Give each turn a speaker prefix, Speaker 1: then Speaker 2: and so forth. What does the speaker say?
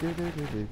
Speaker 1: Sansa.